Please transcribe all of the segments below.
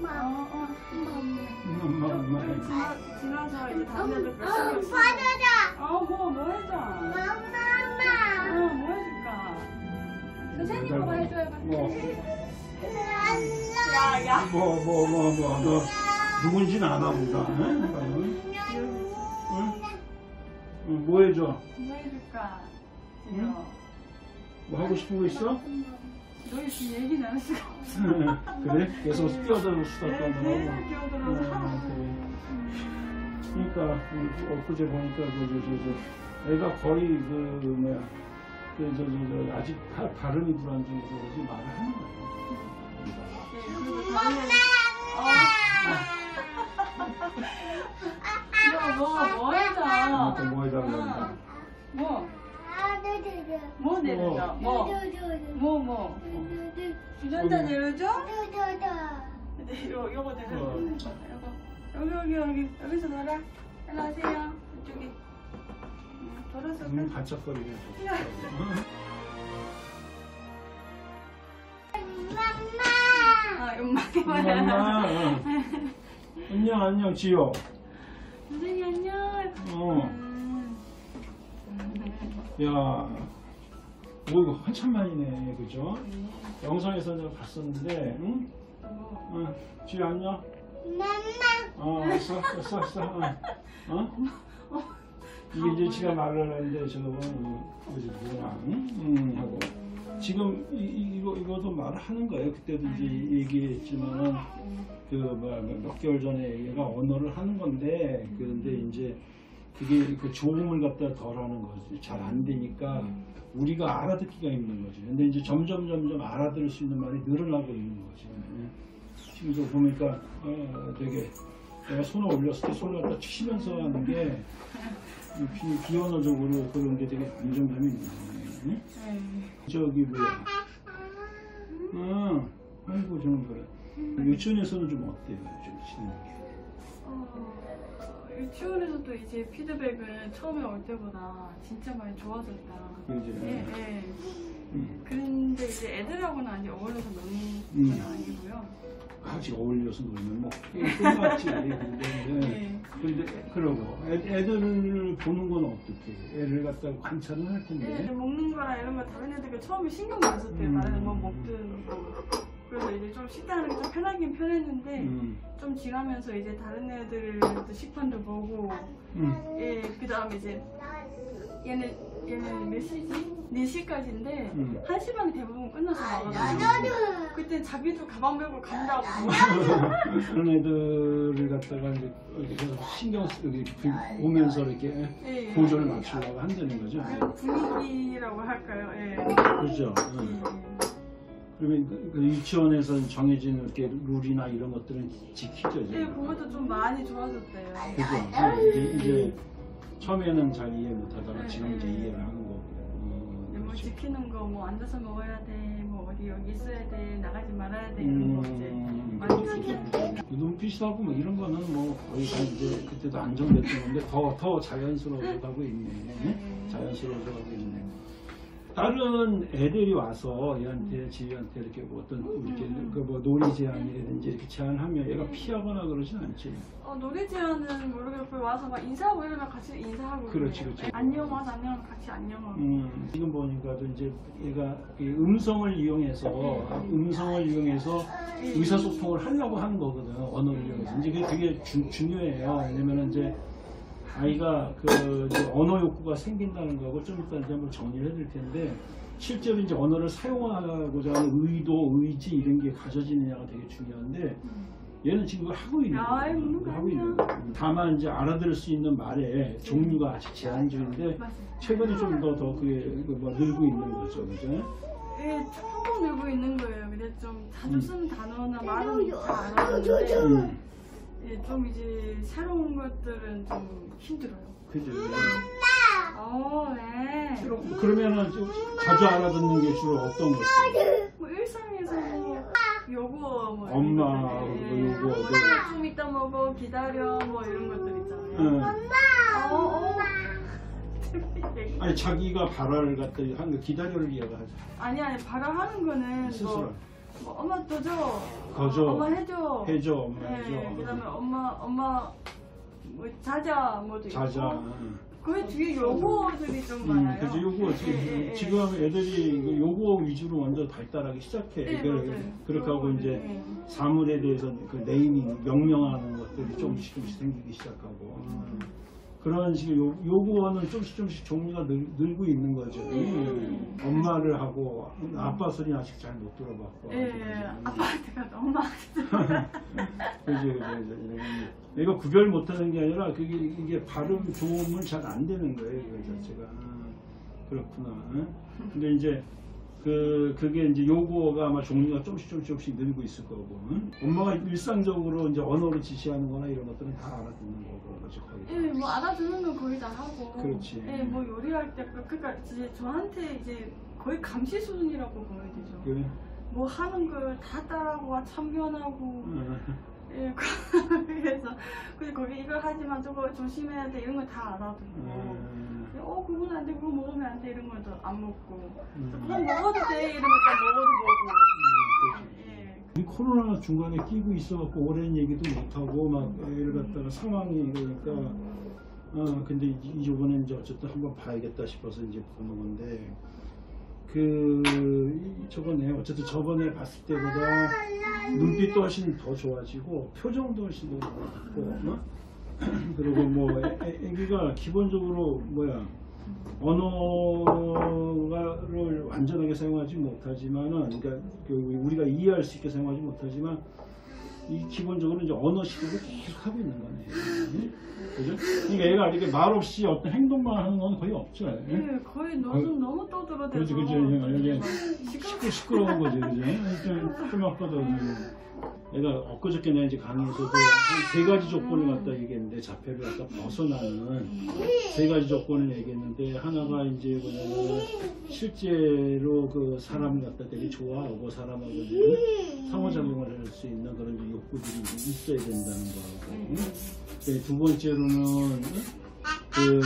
엄마. 어, 어. 엄마 엄마 좀 지나, 지나서 이제 다른 애들 몇 어, 시간 받아라. 어, 뭐, 뭐 해줘? 엄마. 어, 뭐 해줄까? 선생님 뭐 해줘야 야, 야. 뭐 뭐 뭐뭐뭐 누군지는 아나 보다 응? 응? 응? 뭐 해줘? 뭐 해줄까? 응? 응? 뭐 하고 싶은 거 있어? 너 지금 얘기 나눌 수가 없어. 그래? 계속 뛰어들어 수다 네, 떠는 계속 거 끼어들어서. 음, 그래. 그러니까 그 엊그제 보니까 그 저 저 저 애가 거의 그 뭐야 그저저 저 아직 바, 발음이 불안정해서 그러지 말을 하는 거야. 네, 그리고 다른 애, 어. 뭐, 뭐, 뭐뭐 해달라고. 뭐, 아, 두두두. 뭐 내려줘? 뭐. 뭐, 뭐. 두두두. 주전자 내려줘? 두두두. 네, 요, 요거 내려줘. 어. 요거. 여기, 여기, 여기. 여기서 놀아. 일로 와세요. 이쪽에. 응, 돌아서 음, 가. 반짝거리게. 엄마. 아, 엄마게 엄마. 안녕 안녕 지효. 선생님 안녕. 어. 음. 야, 오 이거 한참 만이네, 그죠? 영상에서 내가 봤었는데, 응? 뭐, 응. 지효 안녕. 엄마. 어, 왔어, 왔어, 왔어. 어? 어? 이게 이제 지가 말을 하는데 저거 뭐지 뭐야, 응? 응 하고 지금 이, 이- 이거 이거도 말을 하는 거예요. 그때도 이제 얘기했지만은 그뭐몇 개월 전에 얘가 언어를 하는 건데 그런데 이제 그게 그 조음을 갖다 덜 하는 거지 잘 안 되니까 우리가 알아듣기가 힘든 거지. 근데 이제 점점 점점 알아들을 수 있는 말이 늘어나고 있는 거지. 응? 지금도 보니까 어, 되게 내가 손을 올렸을 때 손을 갖다 치면서 하는 게이 비, 비언어적으로 그런 게 되게 안정감이 있네. 응? 네. 저기 뭐야? 아, 아이고 좀 그래. 유치원에서는 좀 어때요? 좀 치는 게. 어, 유치원에서도 이제 피드백은 처음에 올 때보다 진짜 많이 좋아졌다. 그지? 예, 예. 음, 근데 이제 애들하고는 아직 어울려서 노는 음. 건 아니고요. 같이 어울려서 놀면 뭐 끝났지. 근데, 예. 근데 그러고 애, 애들을 보는 건 어떻게? 애를 갖다가 관찰은 할 예, 텐데. 먹는 거랑 이런 거 다른 애들과 처음에 신경 안 썼대요. 음. 다른 뭐 먹든 뭐. 그래서 이제 좀게좀 편하긴 편했는데 음, 좀 지나면서 이제 다른 애들도 식판도 보고 음, 예, 그 다음에 이제 얘는 얘는 몇 시지? 4시까지인데 음. 1시 반에 대부분 끝나서 나가거든요. 나도. 그때 자기도 가방 메고 간다고. 그런 애들을 갖다가 이제 신경 쓰 이렇게 그- 보면서 이렇게 예. 보조를 맞추려고 한다는 거죠. 분위기라고 할까요? 예. 그렇죠. 예. 응. 그러면 그, 그 유치원에서 정해진 이렇게 룰이나 이런 것들은 지키죠. 예, 지금. 그것도 좀 많이 좋아졌대요. 그죠. 이제, 이제 처음에는 잘 이해 못하다가 네, 지금 이제 네. 이해를 하는 거고. 음, 뭐 그렇죠. 지키는 거 뭐 앉아서 먹어야 돼, 뭐 어디 여기 있어야 돼, 나가지 말아야 돼 이런 거 이제 음, 많이 그렇죠. 지키고. 눈빛하고 뭐 이런 거는 뭐 거의 다 이제 그때도 안정됐었는데 더, 더 자연스러워져가고 있네. 네. 자연스러워져가고 있네. 다른 애들이 와서 얘한테 지희한테 이렇게 뭐 어떤 이렇게 음. 그뭐 놀이 제한이라든지 이렇게 제안하면 얘가 피하거나 그러진 않지. 어, 놀이 제한은 모르겠고 와서 막 인사하고 이러면 같이 인사하고 그렇지, 그래요. 그렇지. 안녕하다면 같이 안녕하고. 음, 지금 보니까도 이제 얘가 이 음성을 이용해서 음성을 이용해서 의사소통을 하려고 하는 거거든 언어를 이용해서 이제 그게 되게 주- 중요해요 왜냐면은 이제 아이가 그 이제 언어 욕구가 생긴다는 거하고 좀 이따 이제 한번 정리를 해드릴 텐데 실제로 이제 언어를 사용하고자 하는 의도, 의지 이런 게 가져지느냐가 되게 중요한데 얘는 지금 하고 있는 야, 거예요. 거 하고 있는 거예요. 다만 이제 알아들을 수 있는 말의 종류가 아직 제한적인데 맞아요. 최근에 좀 더 더 그게 그뭐 늘고 있는 거죠, 그죠? 예, 조금 늘고 있는 거예요. 근데 좀 자주 음. 쓰는 단어나 말은 다 알아듣는데 음, 예, 좀 이제 새로운 것들은 좀 힘들어요. 그죠. 어, 네. 그럼- 그러면은 좀 자주 알아듣는 게 주로 어떤 것들? 뭐 일상에서 뭐 요거 뭐 엄마, 뭐 예. 요거, 뭐 네. 좀 이따 먹어 기다려 뭐 이런 것들 있잖아요. 응. 어, 어. 아니 자기가 발화를 갖다 하는 거 기다려를 이해가 하죠. 아니 아니 바로 하는 거는 스스로. 뭐뭐 엄마 더 줘. 더 줘. 엄마 해줘. 해줘, 엄마 네, 해줘. 그다음에 엄마 엄마 뭐 자자 뭐도 있고. 자자. 그 뒤에 요거들이 좀 음, 많아요. 그죠. 요거 예, 예, 예. 지금 애들이 이거 요거 위주로 먼저 발달하기 시작해. 네, 그- 맞아요. 그렇게 하고 요거는, 이제 예. 사물에 대해서 그 네이밍, 명명하는 것들이 조금씩 조금씩 생기기 시작하고. 음. 그런 식의 요, 요구어는 조금씩 조금씩 종류가 늘, 늘고 있는 거죠. 음. 예. 엄마를 하고 아빠 소리는 아직 잘 못 들어봤고. 예, 예. 아빠한테 가서 엄마한테 그지, 그지, 그지. 이거 구별 못하는 게 아니라 그게 이게 발음 도움을 잘안 되는 거예요, 그 자체가. 아, 그렇구나. 응? 근데 이제 그 그게 이제 요구어가 아마 종류가 조금씩 조금씩, 조금씩 늘고 있을 거고. 응? 엄마가 일상적으로 이제 언어로 지시하는 거나 이런 것들은 다 알아듣는 거고, 그렇지, 거의. 다. 예, 뭐 알아듣는 건 거의 다 하고. 그렇지. 예, 뭐 요리할 때 그러니까 이제 저한테 이제 거의 감시 수준이라고 보면 되죠. 그래? 뭐 하는 걸 다 따라하고 참견하고 응. 예, 그래서 근데 거기 이걸 하지만 저거 조심해야 돼. 이런 거다 알아듣고. 음. 어 그건 안 돼. 그거 먹으면 안 돼. 이런 것도 안 먹고. 음. 그거 먹어도 돼. 이런 거딱 먹어도 먹고. 예. 이 코로나 중간에 끼고 있어갖고 오랜 얘기도 못하고 막 애를 갖다가 상황이 이러니까 어 근데 이- 이번에 이제 어쨌든 한번 봐야겠다 싶어서 이제 보는 건데 그 이- 저번에 어쨌든 저번에 봤을 때보다 눈빛도 훨씬 더 좋아지고 표정도 훨씬 더 좋아졌고 어? 그리고 뭐 애기가 기본적으로 뭐야 언어를 완전하게 사용하지 못하지만은 그러니까 그 우리가 이해할 수 있게 사용하지 못하지만 이 기본적으로 이제 언어 시도를 계속 하고 있는 거네. 응? 그죠? 그러니까 애가 이렇게 말 없이 어떤 행동만 하는 건 거의 없죠. 응? 예, 거의 너좀 너무 떠들어대서 그렇지, 그렇지. 막 지금 시끄, 시끄러운 거지, 그죠? 좀, 좀 아까 도 얘가 엊그저께 내가 이제 강의에서도 한세 가지 조건을 갖다 얘기했는데 자폐를 갖다 벗어나는 세 가지 조건을 얘기했는데 하나가 이제 뭐냐면 실제로 그 사람을 갖다 되게 좋아하고 사람하고 상호작용을 할 수 있는 그런 욕구들이 있어야 된다는 거하고 네, 두 번째로는 그이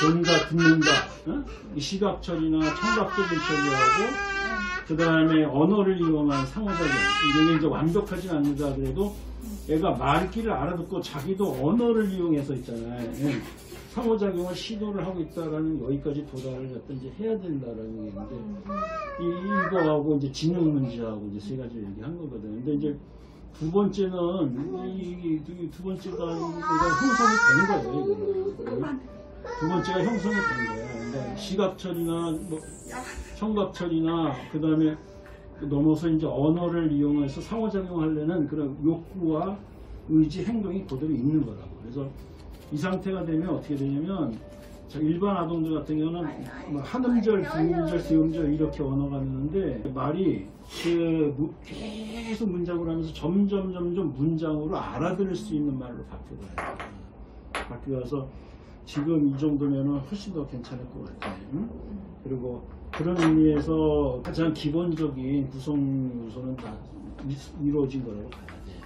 본다 듣는다 어? 이 시각 처리나 청각적인 처리하고 그 다음에 언어를 이용한 상호작용 이게 이제 완벽하진 않는다 그래도 애가 말귀를 알아듣고 자기도 언어를 이용해서 있잖아요 예. 상호작용을 시도를 하고 있다라는 여기까지 도달을 갖다 이제 해야 된다라는 게 있는데 이, 이거하고 이제 지능 문제하고 이제 세 가지 얘기한 거거든 근데 이제 두 번째는 이, 두 번째가 형성이 되는 거예요 이거는. 두 번째가 형성이 된 거야 그 러니까 시각처리나 뭐 청각처리나 그 다음에 넘어서 이제 언어를 이용해서 상호작용하려는 그런 욕구와 의지, 행동이 그대로 있는 거라고. 그래서 이 상태가 되면 어떻게 되냐면 자, 일반 아동들 같은 경우는 뭐 한음절, 두 음절, 세 음절 이렇게 언어가 되는데 말이 그 무- 계속 문장을 하면서 점점 점점 문장으로 알아들을 수 있는 말로 바뀌어가요. 바뀌어서 지금 이 정도면은 훨씬 더 괜찮을 것 같아요. 응? 그리고 그런 의미에서 가장 기본적인 구성 요소는 다 이- 이루어진 거라고 봐야 돼.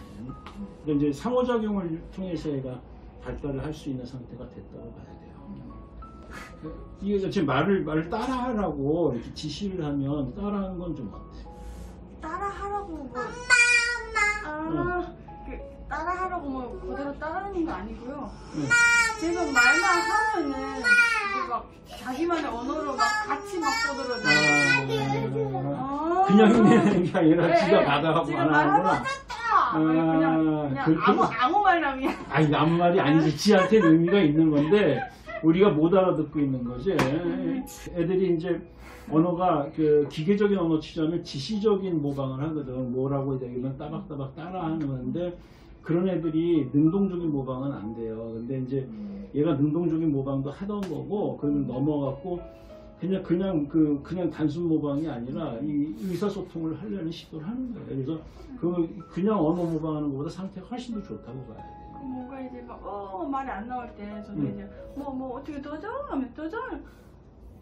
그러니까 이제 상호작용을 통해서 얘가 발달을 할 수 있는 상태가 됐다고 봐야 돼요. 이게 지금 말을 말을 따라하라고 이렇게 지시를 하면 따라하는 건 좀 어때? 따라하라고 뭐 아, 그 따라하라고 뭐 그대로 따라하는 거 아니고요. 응. 제가 말만 하면은 막 자기만의 언어로 막 같이 막 떠들어대요. 아, 아. 그냥 흉내내는 게 아니라 네, 지가 네. 받아갖고 지금 안 하는구나. 됐다. 그냥 그냥 아, 그- 아무 그- 아무 그냥. 아니 아무 말이 아니지 지한테는 의미가 있는 건데 우리가 못 알아듣고 있는 거지. 애들이 이제 언어가 그 기계적인 언어 치자면 지시적인 모방을 하거든. 뭐라고 되면 따박따박 따라하는데 그런 애들이 능동적인 모방은 안 돼요. 근데 이제 얘가 능동적인 모방도 하던 거고 그걸 넘어갔고 그냥 그냥 그 그냥 단순 모방이 아니라 이 의사소통을 하려는 시도를 하는 거예요. 그래서 그 그냥 언어 모방하는 것보다 상태가 훨씬 더 좋다고 봐야 그 뭔가 이제 막 어 말이 안 나올 때 저도 음. 이제 뭐 뭐 어떻게 떠줘 하면 떠줘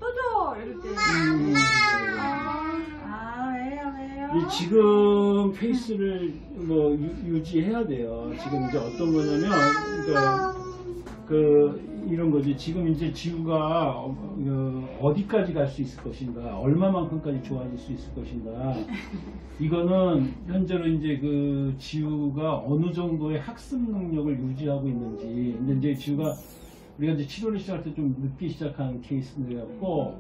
떠줘 이럴 때. 음. 아, 왜요, 왜요? 이 지금 페이스를 뭐 유, 지해야 돼요. 지금 이제 어떤 거냐면, 그러니까 그 이런 거지. 지금 이제 지우가 어, 어, 어디까지 갈 수 있을 것인가, 얼마만큼까지 좋아질 수 있을 것인가. 이거는 현재로 이제 그 지우가 어느 정도의 학습 능력을 유지하고 있는지. 근데 이제 지우가 우리가 이제 치료를 시작할 때 좀 늦게 시작한 케이스였고,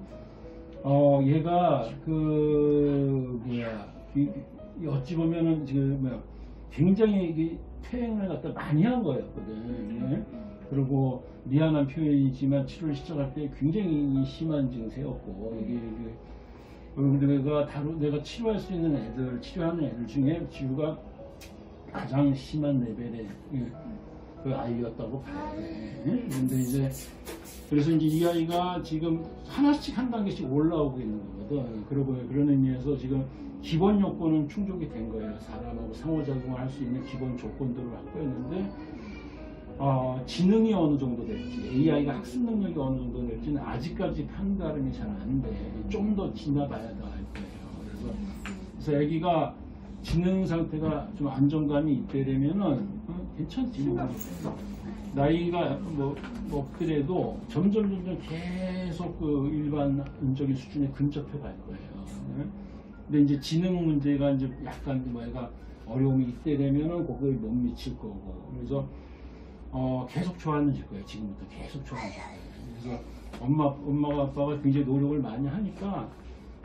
어 얘가 그 뭐야 이, 이 어찌 보면은 지금 뭐야 굉장히 퇴행을 갖다 많이 한 거였거든. 예? 그리고 미안한 표현이지만 치료를 시작할 때 굉장히 심한 증세였고 이게 이게 그리고 내가 다루 내가 치료할 수 있는 애들 치료하는 애들 중에 지우가 가장 심한 레벨의 예, 그 아이였다고 봐야 돼. 예? 근데 이제 그래서 이제 이 아이가 지금 하나씩 한 단계씩 올라오고 있는 거거든. 그러고 그런 의미에서 지금 기본 요건은 충족이 된 거예요. 사람하고 상호작용을 할 수 있는 기본 조건들을 확보했는데 어, 지능이 어느 정도 될지, AI가 학습 능력이 어느 정도 될지는 아직까지 판가름이 잘 안 돼. 좀 더 지나봐야 더알 거예요. 그래서, 그래서 아기가 지능 상태가 좀 안정감이 있대려면은 어, 괜찮지. 뭐. 나이가 뭐, 뭐 그래도 점점 점점 계속 그 일반적인 수준에 근접해 갈 거예요. 네? 근데 이제 지능 문제가 이제 약간 뭐가 어려움이 있대 되면은 거기에 못 미칠 거고 그래서 어 계속 좋아하는 거예요. 지금부터 계속 좋아하는 거예요. 그래서 엄마 엄마가 아빠가 굉장히 노력을 많이 하니까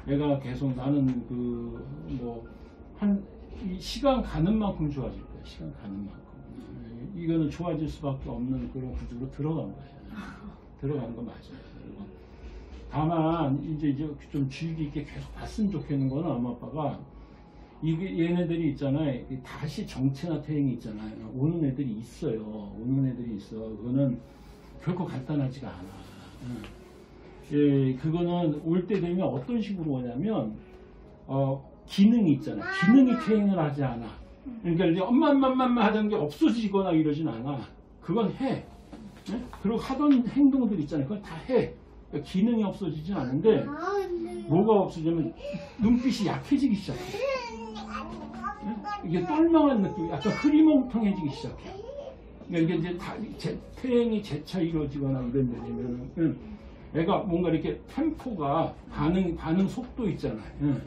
애가 계속 나는 그 뭐 한 시간 가는 만큼 좋아질 거예요. 시간 가는 만큼. 이거는 좋아질 수밖에 없는 그런 구조로 들어간 거예요. 들어간 거 맞아요. 다만 이제 이제 좀 주의 깊게 계속 봤으면 좋겠는 거는 엄마 아빠가 이게 얘네들이 있잖아요. 이 다시 정체나 퇴행이 있잖아요. 오는 애들이 있어요. 오는 애들이 있어. 그거는 결코 간단하지가 않아. 응. 예, 그거는 올 때 되면 어떤 식으로 오냐면 어, 기능이 있잖아 요. 기능이 퇴행을 하지 않아. 그러니까 이제 엄마 엄마 엄마 엄마 하던 게 없어지거나 이러진 않아. 그건 해. 예? 그리고 하던 행동들 있잖아요. 그건 다 해. 그러니까 기능이 없어지진 않은데 뭐가 없어지면 눈빛이 약해지기 시작해. 예? 이게 똘망한 느낌, 약간 흐리멍텅해지기 시작해. 그러니까 이게 이제 다 재- 퇴행이 재차 이루어지거나 이런 데 되면은 응. 애가 뭔가 이렇게 템포가 반응 반응 속도 있잖아요. 응.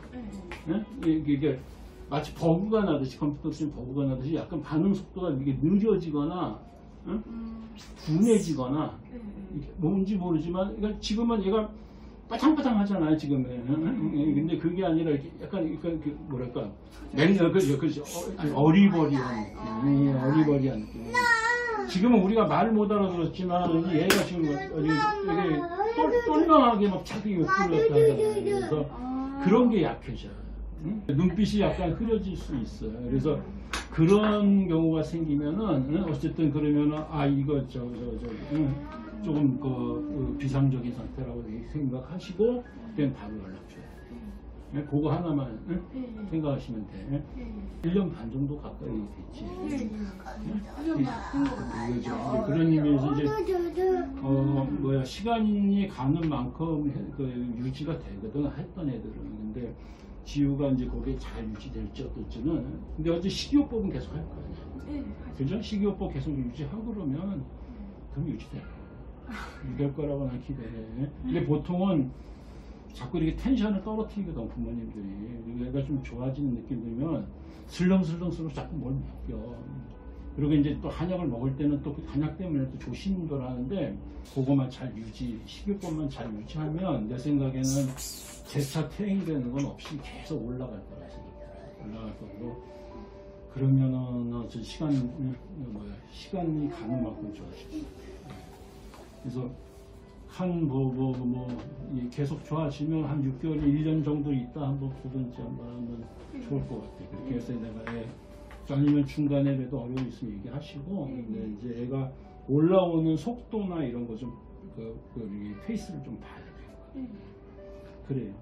네. 예? 이게, 이게 마치 버그가 나듯이 컴퓨터 쓰는 버그가 나듯이 약간 반응 속도가 이게 느려지거나 응? 음, 둔해지거나 네. 이게 뭔지 모르지만 그러니까 지금은 얘가 빠탕빠탕 하잖아요 지금은 응? 응? 근데 그게 아니라 약간 약간 그 뭐랄까 어, 어리버리한 느낌 예, 어리버리한 느낌 지금은 우리가 말을 못 알아들었지만 얘가 지금 되게 똘- 똘망하게 막 자기 욕구를 갖다 하잖아요 그래서 아, 그런 게 약해져. 응? 눈빛이 약간 흐려질 수 있어요. 그래서 그런 경우가 생기면은 응? 어쨌든 그러면은 아 이거 저저 저 조금 그, 그 비상적인 상태라고 생각하시고 그냥 바로 연락 줘요. 예, 그거 하나만 응? 예, 예. 생각하시면 돼. 예, 예. 1년 반 정도 가까이 됐지. 예, 예. 응? 훌륭한 그죠. 이제 그런 의미에서 이제 어 뭐야 시간이 가는 만큼 해- 그 유지가 되거든 했던 애들은 근데 지우가 이제 거기에 잘 유지될지 어떨지는 근데 어제 식이요법은 계속 할 거야 예, 그죠 식이요법 계속 유지하고 그러면 그럼 유지될 유지될 거라고 난 기대해. 근데 보통은 자꾸 이렇게 텐션을 떨어뜨리거든 부모님들이. 그리고 애가 좀 좋아지는 느낌 들면 슬렁슬렁슬렁 자꾸 뭘 먹여. 그리고 이제 또 한약을 먹을 때는 또 그 한약 때문에 또 조심들 하는데 그거만 잘 유지 식이요법만 잘 유지하면 내 생각에는 재차 퇴행되는 건 없이 계속 올라갈 거라 올라갈 거고 그러면은 시간 음, 뭐야 시간이 가는 만큼 좋아지죠 그래서 한뭐뭐 뭐 계속 좋아지면 한 6개월, 1년 정도 있다 한번 보든지 한번 하면 좋을 것 같아. 그렇게 해서 내가 애, 아니면 중간에라도 어려움 있으면 얘기하시고, 근데 이제 애가 올라오는 속도나 이런 거 좀, 그, 그, 이 페이스를 좀 봐야 돼요. 예. 그래요.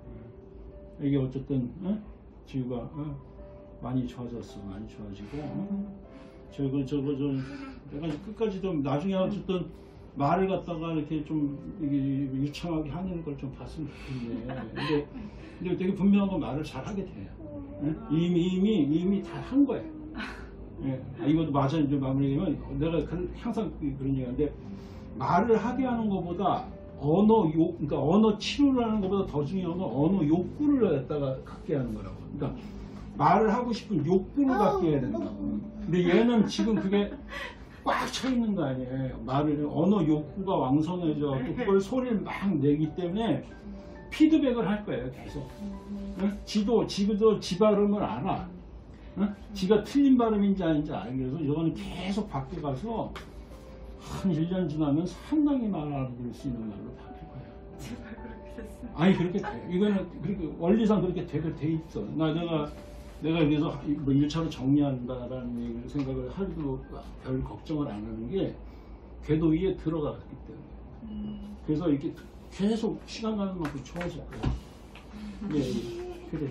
이게 어쨌든, 어? 지우가, 어? 많이 좋아졌어. 많이 좋아지고, 어? 저거, 저거 좀, 내가 끝까지 좀, 나중에 어쨌든, 말을 갖다가 이렇게 좀 이게 유창하게 하는 걸 좀 봤으면 좋겠네. 근데, 근데 되게 분명한 건 말을 잘 하게 돼요. 응? 이미, 이미, 이미 다 한 거예요. 예. 아, 이것도 맞아 이제 마무리하면 내가 그- 항상 그- 그런 얘기하는데 말을 하게 하는 것보다 언어 욕 그러니까 언어 치료를 하는 것보다 더 중요한 건 언어 욕구를 갖다가 갖게 하는 거라고. 그러니까 말을 하고 싶은 욕구를 갖게 해야 된다. 근데 얘는 지금 그게 꽉 차 있는 거 아니에요. 말을 언어 욕구가 왕성해져 또 그걸 소리를 막 내기 때문에 피드백을 할 거예요 계속. 응? 지도 지도 지 발음을 알아. 응? 지가 틀린 발음인지 아닌지 알기 위해서 이거는 계속 바뀌어가서 한 1년 지나면 상당히 말 알아들을 수 있는 말로 바뀔 거예요. 제발 그렇게 됐으면. 아니 그렇게 돼. 이거는 그렇게 원리상 그렇게 되게 돼 있어. 나 내가 내가 여기서 뭐 1차로 정리한다라는 얘기를 생각을 하기도 별 걱정을 안 하는 게 궤도 위에 들어갔기 때문에. 음. 그래서 이렇게 계속 시간 가는 만큼 좋아질. 예, 예. 그래.